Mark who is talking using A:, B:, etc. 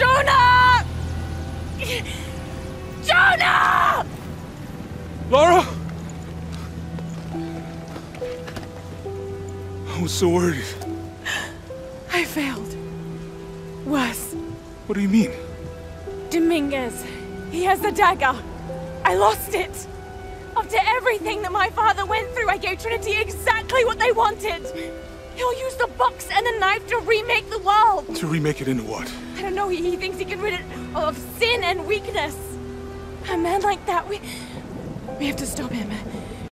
A: Jonah! Jonah! Lara! I was so worried.
B: I failed. Was.
A: What do you mean?
B: Dominguez. He has the dagger. I lost it. After everything that my father went through, I gave Trinity exactly what they wanted. He'll use the box and the knife to remake the world.
A: To remake it into what?
B: I don't know, he, he thinks he can rid it of sin and weakness. A man like that, we... We have to stop him.